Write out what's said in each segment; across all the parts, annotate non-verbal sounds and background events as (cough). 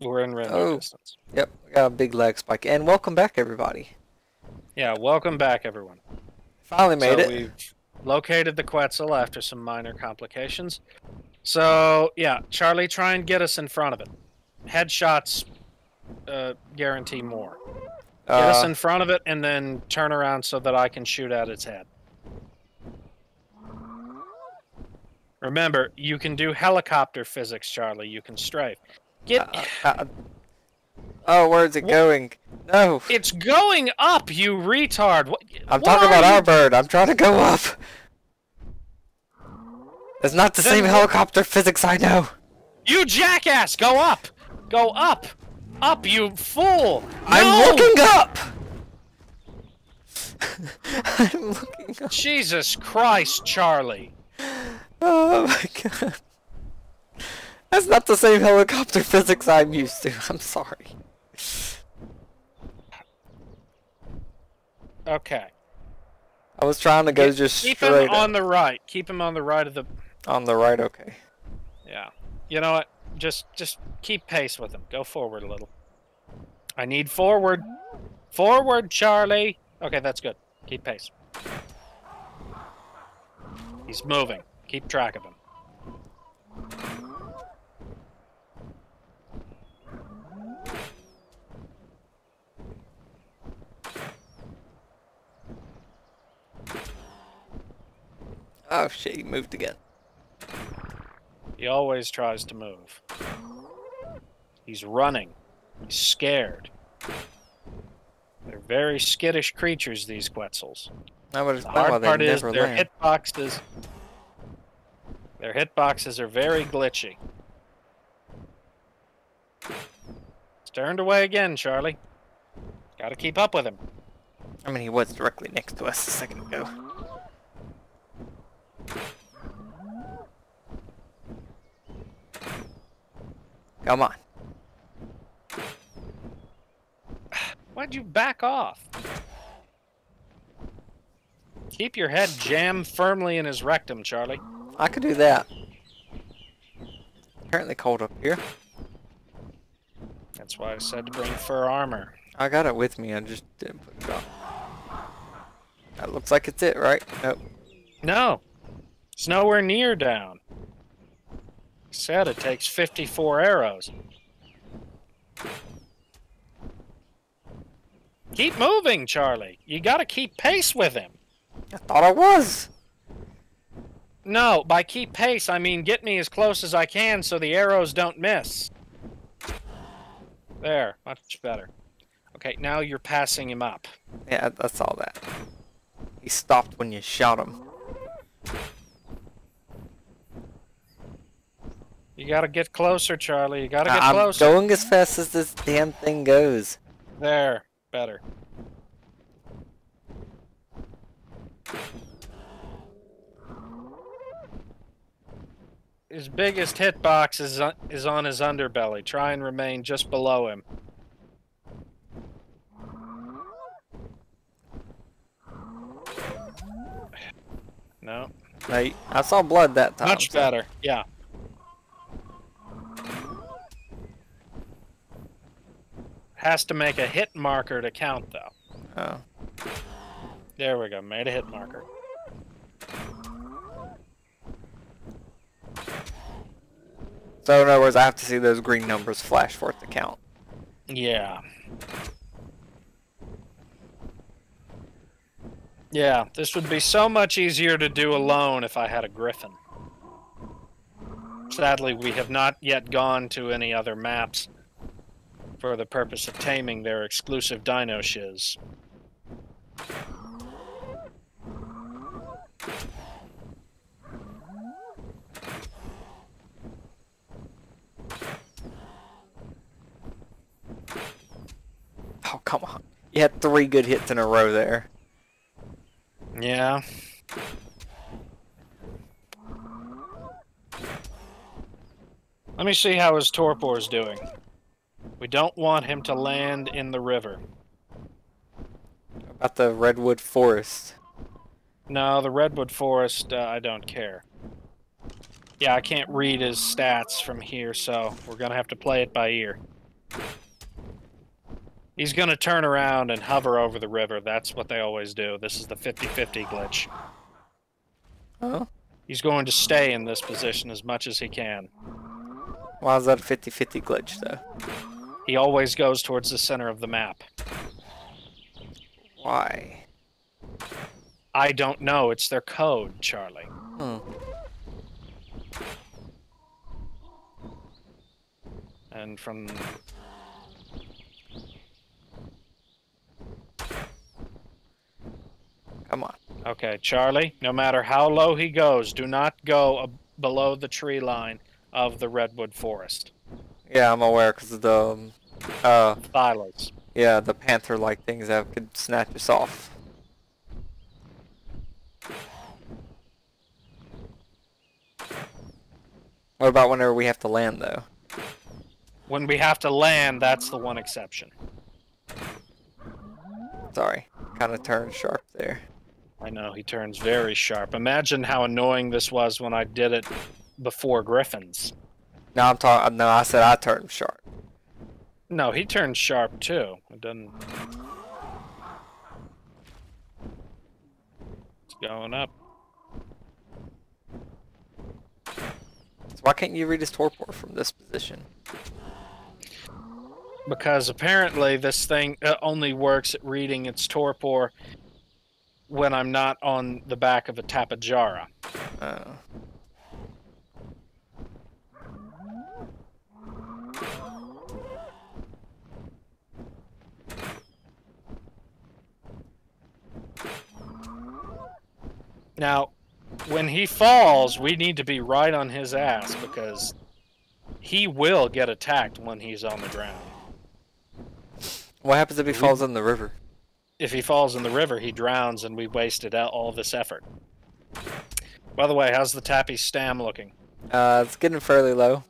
we're in render Oh. distance. Yep, we got a big leg spike. And welcome back, everybody. Yeah, welcome back, everyone. Finally made so it. we've located the Quetzal after some minor complications. So yeah, Charlie, try and get us in front of it. Headshots uh, guarantee more. Get us Uh, in front of it and then turn around so that I can shoot at its head. Remember, you can do helicopter physics, Charlie. You can strafe. Get uh, uh, oh, where's it Wha- going? No, it's going up, you retard. What, I'm what talking about our bird. I'm trying to go up. It's not the same helicopter physics I know. You jackass! Go up! Go up! Up, you fool! I'm looking up. (laughs) I'm looking up. Jesus Christ, Charlie! Oh my god. That's not the same helicopter (laughs) physics I'm used to. I'm sorry. Okay. I was trying to go Keep- just keep straight him on the right. Keep him on the right of the. on the right. Okay. Yeah. You know what? Just, just keep pace with him. Go forward a little. I need forward. Forward, Charlie. Okay, that's good. Keep pace. He's moving. Keep track of him. Oh shit, he moved again. He always tries to move. He's running. He's scared. They're very skittish creatures, these Quetzals. I would The hard part is their land. hitboxes. Their hitboxes are very glitchy. It's turned away again, Charlie. Gotta keep up with him. I mean, he was directly next to us a second ago. Come on. Why'd you back off? Keep your head jammed firmly in his rectum, Charlie. I could do that. Apparently cold up here. That's why I said to bring fur armor. I got it with me, I just didn't put it on. That looks like it's it, right? Nope. No, it's nowhere near down. Said it takes 54 arrows. Keep moving, Charlie. You gotta keep pace with him. I thought I was. No, by keep pace, I mean get me as close as I can so the arrows don't miss. There, much better. Okay, now you're passing him up. Yeah, that's all that. He stopped when you shot him. You gotta get closer, Charlie. You gotta get I'm closer. going as fast as this damn thing goes. There, better. His biggest hitbox is on, is on his underbelly. Try and remain just below him. No, Hey, I saw blood that time. much so- better. Yeah. Has to make a hit marker to count, though. Oh. There we go. Made a hit marker. So in other words, I have to see those green numbers flash for it to count. Yeah. Yeah, this would be so much easier to do alone if I had a griffin. Sadly, we have not yet gone to any other maps for the purpose of taming their exclusive dino shiz. Oh, come on. You had three good hits in a row there. Yeah. Let me see how his torpor is doing. We don't want him to land in the river. About the redwood forest. No, the redwood forest, uh, I don't care. Yeah, I can't read his stats from here, so we're gonna have to play it by ear. He's going to turn around and hover over the river. That's what they always do. This is the 50-50 glitch. Oh. He's going to stay in this position as much as he can. Why is that a 50-50 glitch, though? He always goes towards the center of the map. Why? I don't know. It's their code, Charlie. Hmm. And from Come on. Okay, Charlie, no matter how low he goes, do not go below the tree line of the redwood forest. Yeah, I'm aware because of the, um, uh, Silos. yeah, the panther-like things that could snatch us off. What about whenever we have to land, though? When we have to land, that's the one exception. Sorry, kind of turned sharp there. I know, he turns very sharp. Imagine how annoying this was when I did it before Griffins. No, I'm talking. No, I said I turned sharp. No, he turned sharp too. It doesn't. It's going up. So why can't you read his torpor from this position? Because apparently this thing uh, only works at reading its torpor when I'm not on the back of a tapejara. Oh. Now, when he falls, we need to be right on his ass because he will get attacked when he's on the ground. What happens if he falls in the river? If he falls in the river, he drowns and we wasted out all this effort. By the way, how's the Tappy Stam looking? Uh, it's getting fairly low.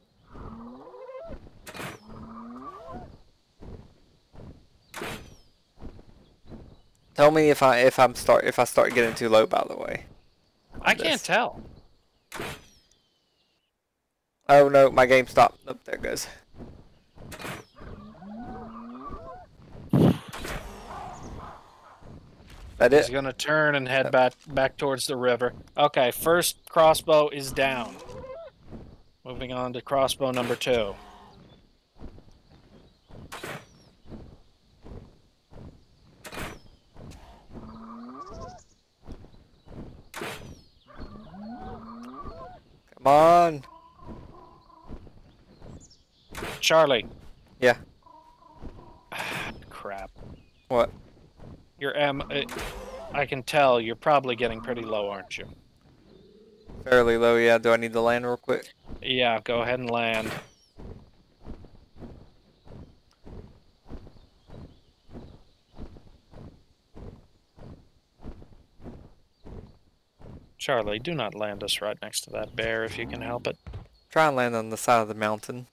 Tell me if I if I'm start if I start getting too low. By the way. I This. can't tell. Oh no, my game stopped. Oh, there it goes. That He's it? gonna turn and head back back towards the river. Okay, first crossbow is down. Moving on to crossbow number two. Come on. Charlie. Yeah. (sighs) Crap. What? Your M. uh, I can tell you're probably getting pretty low, aren't you? Fairly low. Yeah. Do I need to land real quick? Yeah, go ahead and land. Charlie, do not land us right next to that bear if you can help it. Try and land on the side of the mountain.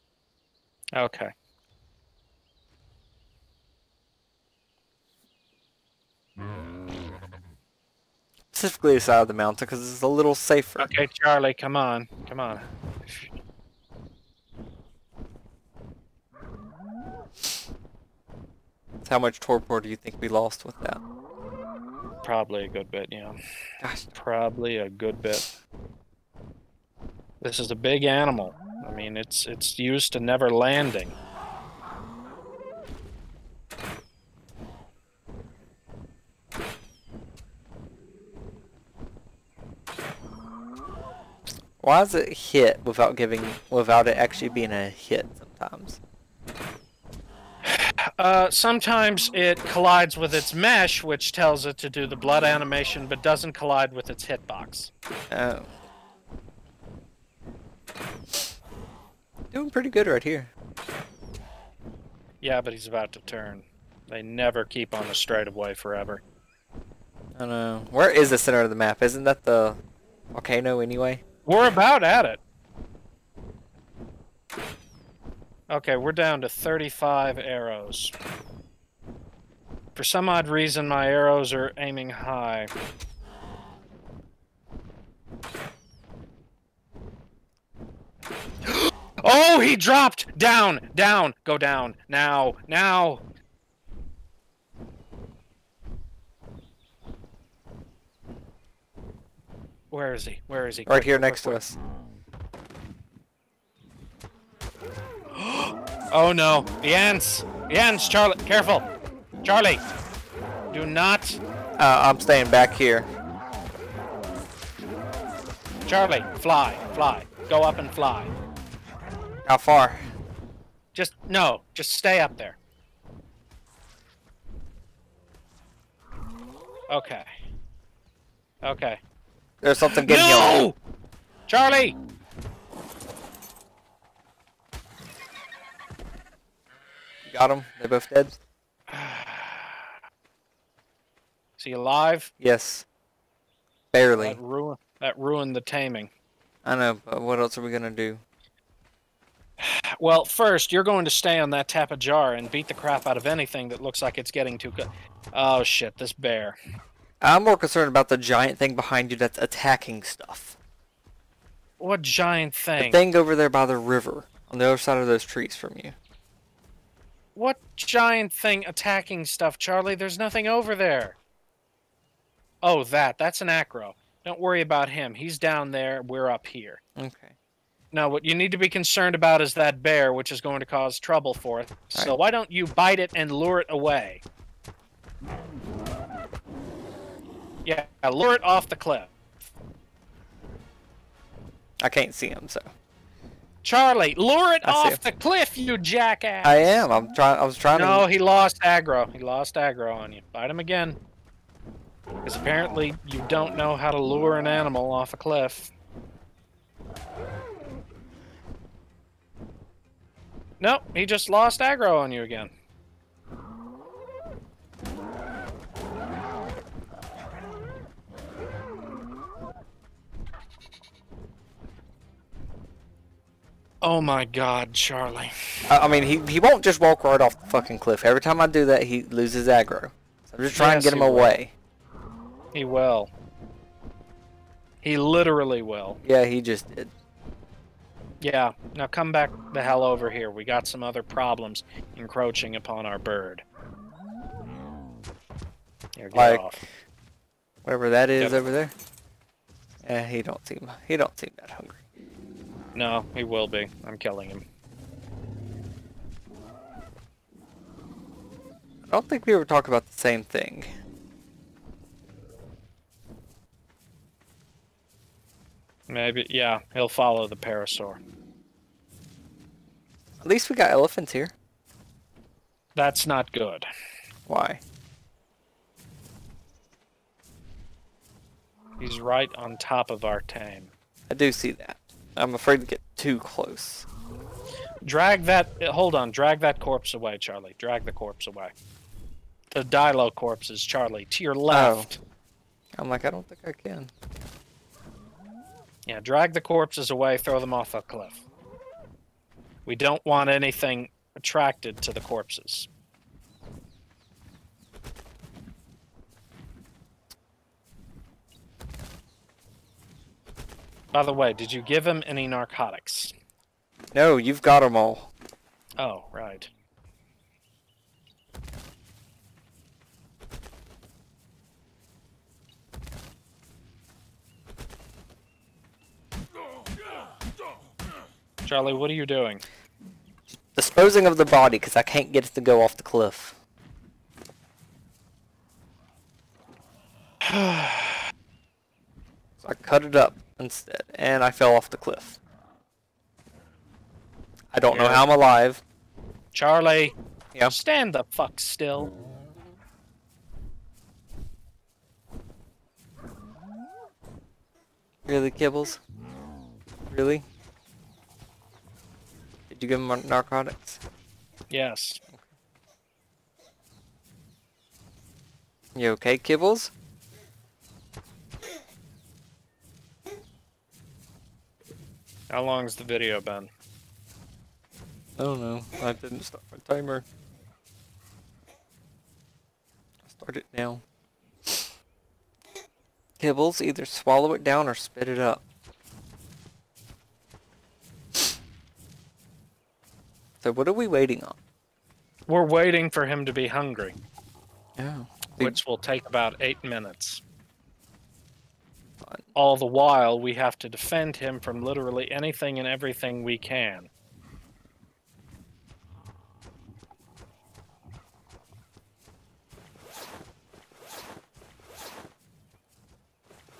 Okay. Specifically the side of the mountain because it's a little safer. Okay, Charlie, come on. Come on. How much torpor do you think we lost with that? Probably a good bit, yeah. Gosh, Probably a good bit. This is a big animal. I mean, it's it's used to never landing. why does it hit without giving without it actually being a hit sometimes? Uh, sometimes it collides with its mesh, which tells it to do the blood animation, but doesn't collide with its hitbox. Oh. Doing pretty good right here. Yeah, but he's about to turn. They never keep on the straightaway forever. I don't know. Where is the center of the map? Isn't that the volcano anyway? We're about at it. Okay, we're down to 35 arrows. For some odd reason, my arrows are aiming high. (gasps) Oh, he dropped! Down! Down! Go down! Now! Now! Where is he? Where is he? Right Quick, here next to us. Oh no! The ants! The ants! Charlie, careful! Charlie! Do not... Uh, I'm staying back here. Charlie, fly, fly. Go up and fly. How far? Just, no, just stay up there. Okay. Okay. There's something getting you. No! Charlie! Got them? They're both dead? Is he alive? Yes. Barely. That, ruin, that ruined the taming. I know, but what else are we gonna do? Well, first, you're going to stay on that tapejara and beat the crap out of anything that looks like it's getting too good. Oh shit, this bear. I'm more concerned about the giant thing behind you that's attacking stuff. What giant thing? The thing over there by the river, on the other side of those trees from you. What giant thing attacking stuff, Charlie? There's nothing over there. Oh, that. That's an acro. Don't worry about him. He's down there. We're up here. Okay. Now, what you need to be concerned about is that bear, which is going to cause trouble for us. So Right. why don't you bite it and lure it away? Yeah, lure it off the cliff. I can't see him, so. Charlie, lure it I off the cliff, you jackass! I am. I'm trying. I was trying No, to. he lost aggro. He lost aggro on you. Bite him again. Because apparently you don't know how to lure an animal off a cliff. Nope, he just lost aggro on you again. Oh my god, Charlie. I, I mean, he he won't just walk right off the fucking cliff. Every time I do that, he loses aggro. So I'm just trying Yes, to get him he will. away. He will. He literally will. Yeah, he just did. Yeah, now come back the hell over here. We got some other problems encroaching upon our bird. Here, get Like- off. Whatever that is Yep. over there. Yeah, he don't seem he don't seem that hungry. No, he will be. I'm killing him. I don't think we ever talk about the same thing. Maybe, yeah, he'll follow the parasaur. At least we got elephants here. That's not good. Why? He's right on top of our tame. I do see that. I'm afraid to get too close. Drag that. Hold on. Drag that corpse away, Charlie. Drag the corpse away. The Dilo corpse is Charlie. To your oh. left. I'm like, I don't think I can. Yeah, drag the corpses away, throw them off a cliff. We don't want anything attracted to the corpses. By the way, did you give him any narcotics? No, you've got them all. Oh, right. Charlie, what are you doing? Disposing of the body because I can't get it to go off the cliff. (sighs) so I cut it up instead, and I fell off the cliff. I don't know how I'm alive. Charlie, Yeah. stand the fuck still. Really, Kibbles? Really? Did you give him narcotics? Yes. You okay, Kibbles? How long's the video been? I don't know. I didn't start my timer. Start it now. Kibbles, either swallow it down or spit it up. So what are we waiting on? We're waiting for him to be hungry, Yeah. which will take about eight minutes. All the while, we have to defend him from literally anything and everything we can.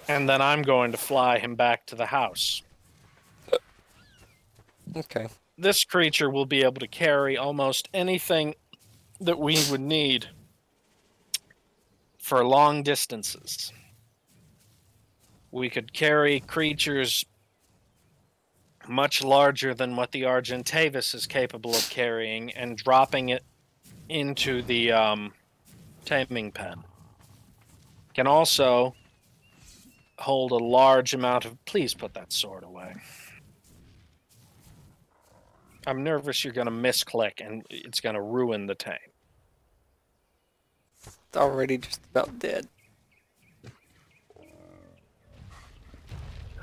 And then I'm going to fly him back to the house. Okay. This creature will be able to carry almost anything that we would need for long distances. We could carry creatures much larger than what the Argentavis is capable of carrying and dropping it into the um, taming pen. Can also hold a large amount of. Please put that sword away. I'm nervous you're going to misclick and it's going to ruin the tame. It's already just about dead.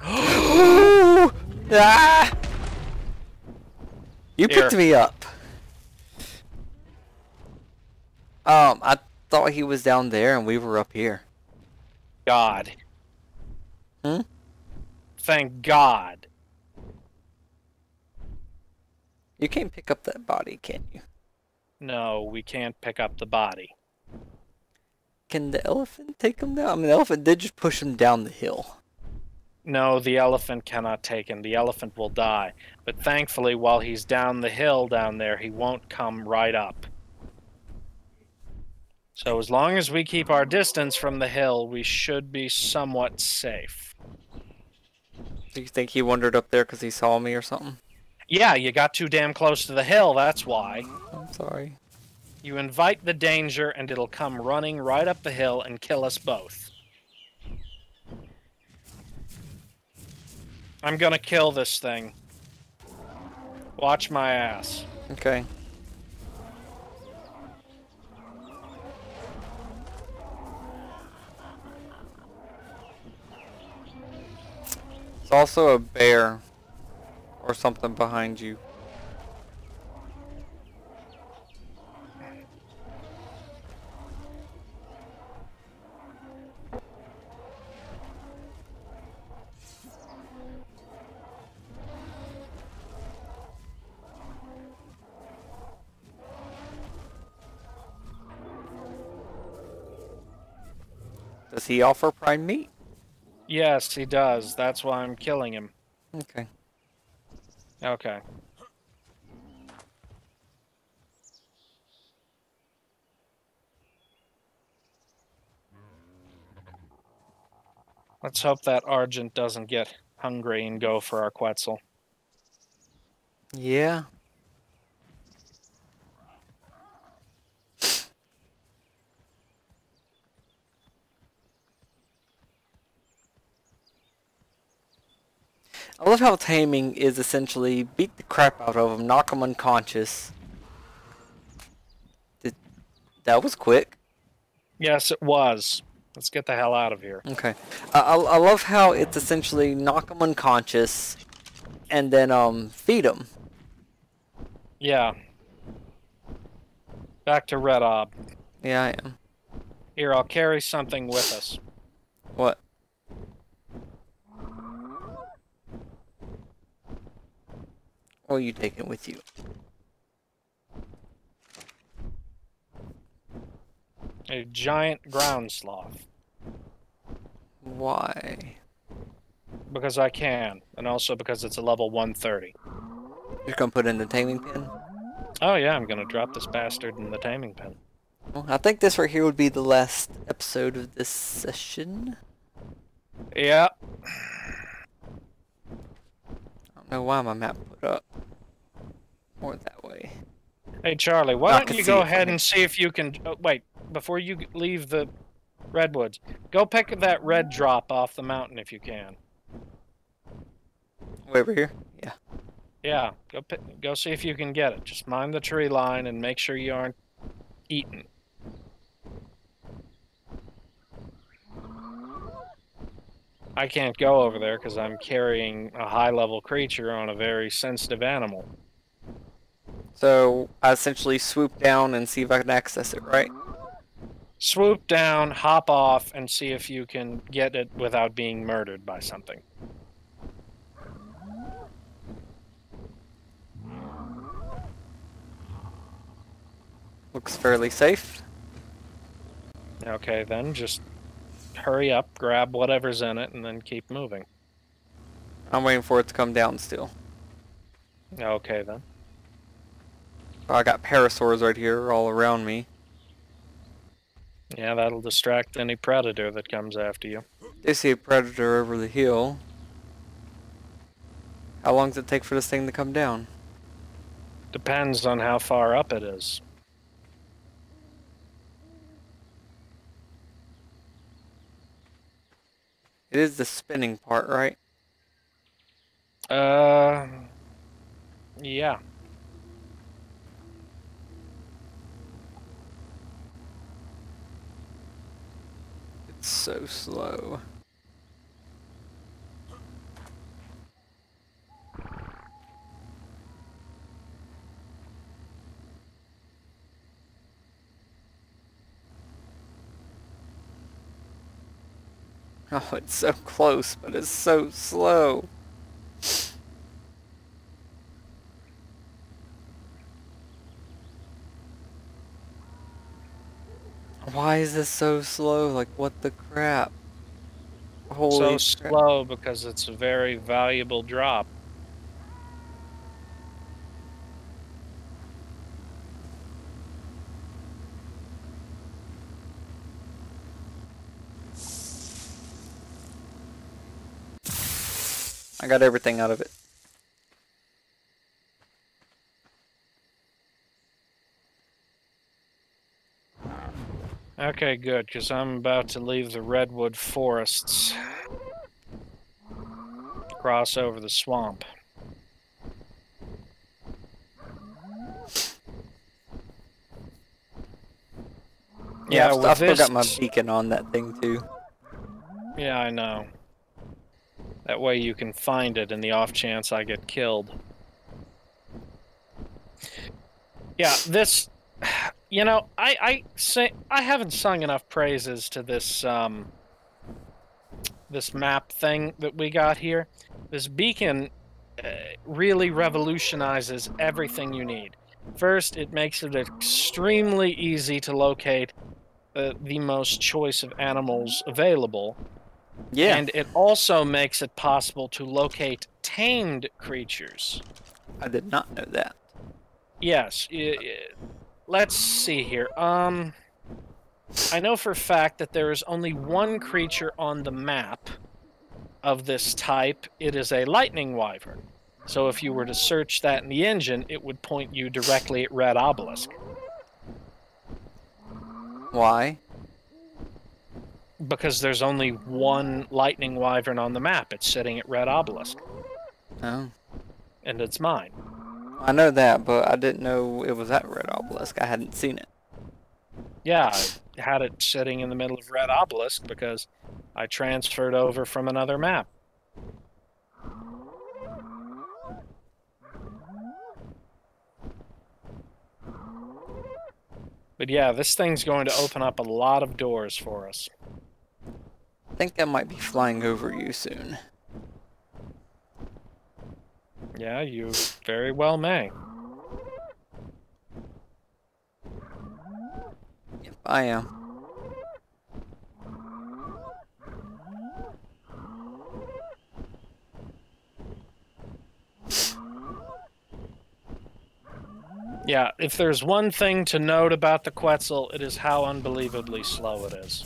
(gasps) ah! You picked Here. me up. Um, I thought he was down there and we were up here. God. Hmm? Thank God. You can't pick up that body, can you? No, we can't pick up the body. Can the elephant take him down? I mean, the elephant did just push him down the hill. No, the elephant cannot take him. The elephant will die. But thankfully, while he's down the hill down there, he won't come right up. So as long as we keep our distance from the hill, we should be somewhat safe. Do you think he wandered up there because he saw me or something? Yeah, you got too damn close to the hill, that's why. I'm sorry. You invite the danger, and it'll come running right up the hill and kill us both. I'm gonna kill this thing. Watch my ass. Okay. It's also a bear or something behind you. Does he offer prime meat? Yes, he does. That's why I'm killing him. Okay. Okay. Let's hope that Argent doesn't get hungry and go for our Quetzal. Yeah. I love how taming is essentially beat the crap out of him, knock him unconscious. Did, that was quick. Yes, it was. Let's get the hell out of here. Okay. I, I, I love how it's essentially knock him unconscious and then um feed him. Yeah. Back to Red Ob. Yeah, I am. Here, I'll carry something with us. What? Or you take it with you? A giant ground sloth. Why? Because I can, and also because it's a level 130. You're gonna put it in the taming pen? Oh yeah, I'm gonna drop this bastard in the taming pen. Well, I think this right here would be the last episode of this session. Yeah. Don't know why my map put up. More that way. Hey Charlie, why don't you go ahead and see if you can? Oh, wait, before you leave the redwoods, go pick that red drop off the mountain if you can. Way over here? Yeah. Yeah, go pick, go see if you can get it. Just mind the tree line and make sure you aren't eaten. I can't go over there because I'm carrying a high level creature on a very sensitive animal. So I essentially swoop down and see if I can access it, right? Swoop down, hop off, and see if you can get it without being murdered by something. Looks fairly safe. Okay, then just hurry up, grab whatever's in it, and then keep moving. I'm waiting for it to come down still. Okay, then. I got parasaurs right here all around me. Yeah, that'll distract any predator that comes after you. They see a predator over the hill. How long does it take for this thing to come down? Depends on how far up it is. It is the spinning part, right? Uh, yeah. It's so slow. Oh, it's so close, but it's so slow. Why is this so slow? Like, what the crap? Holy so crap. slow because it's a very valuable drop. I got everything out of it. Okay, good, because I'm about to leave the redwood forests. Cross over the swamp. Yeah, I've, I've still got my beacon on that thing too. Yeah, I know. That way you can find it in the off chance I get killed. Yeah, this (sighs) you know, I I say I haven't sung enough praises to this um this map thing that we got here. This beacon uh, really revolutionizes everything you need. First, it makes it extremely easy to locate uh, the most choice of animals available. Yeah, And it also makes it possible to locate tamed creatures. I did not know that. Yes. let's see here. Um, I know for a fact that there is only one creature on the map of this type. It is a lightning wyvern. So if you were to search that in the engine, it would point you directly at Red Obelisk. Why? Because there's only one lightning wyvern on the map. It's sitting at Red Obelisk, Oh, and it's mine. I know that, but I didn't know it was at Red Obelisk. I hadn't seen it. Yeah, I had it sitting in the middle of Red Obelisk because I transferred over from another map. But yeah, this thing's going to open up a lot of doors for us. I think I might be flying over you soon. Yeah, you very well may. Yep, I am. Yeah, if there's one thing to note about the Quetzal, it is how unbelievably slow it is.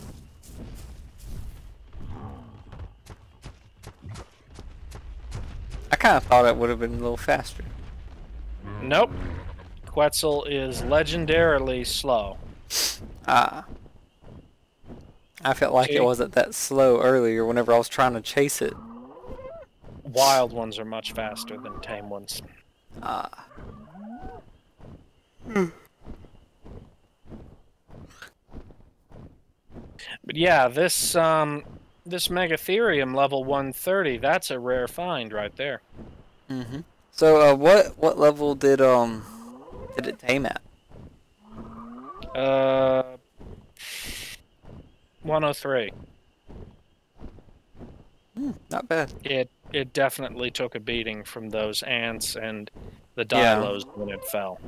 Kind of thought it would have been a little faster. Nope. Quetzal is legendarily slow. Ah. I felt like See? it wasn't that slow earlier whenever I was trying to chase it. Wild ones are much faster than tame ones. Ah. Hmm. But yeah, this um this Megatherium level 130, that's a rare find right there. Mm-hmm. So, uh, what what level did um did it tame at? Uh, 103. Hmm, not bad. It it definitely took a beating from those ants and the Yeah. dilos when it fell.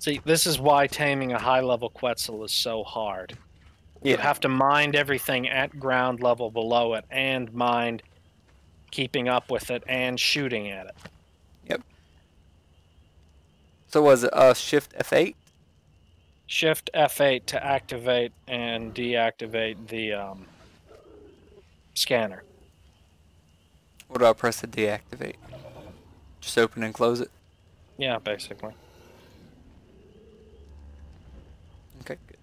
See, this is why taming a high level Quetzal is so hard. You have to mind everything at ground level below it and mind keeping up with it and shooting at it. Yep. So was it uh shift F8? Shift F8 to activate and deactivate the um, scanner. What do I press to deactivate? Just open and close it. Yeah, basically. Okay, good.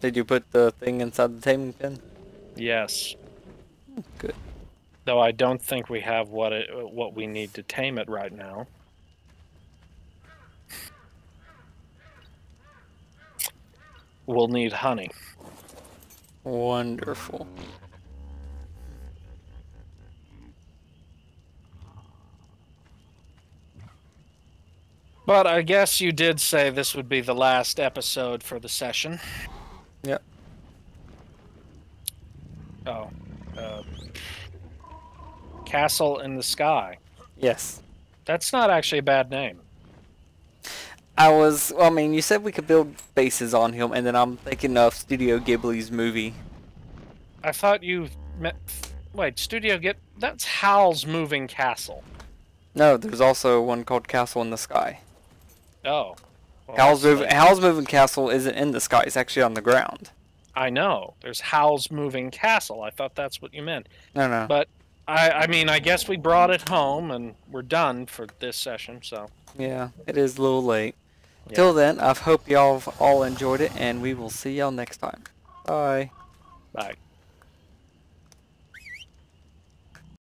Did you put the thing inside the taming pen? Yes. Hmm, good. Though I don't think we have what it, what we need to tame it right now. We'll need honey. Wonderful. But I guess you did say this would be the last episode for the session. Yep. Oh. Uh, Castle in the Sky. Yes. That's not actually a bad name. I was. Well, I mean, you said we could build bases on him, and then I'm thinking of Studio Ghibli's movie. I thought you met. Wait, Studio Get. That's Howl's Moving Castle. No, there's also one called Castle in the Sky. Oh. Oh, well, Howl's like- Howl's moving castle isn't in the sky. It's actually on the ground. I know. There's Howl's Moving Castle. I thought that's what you meant. No, no. But I, I mean, I guess we brought it home and we're done for this session. So Yeah, it is a little late. Yeah. Till then, I hope y'all have all enjoyed it, and we will see y'all next time. Bye. bye.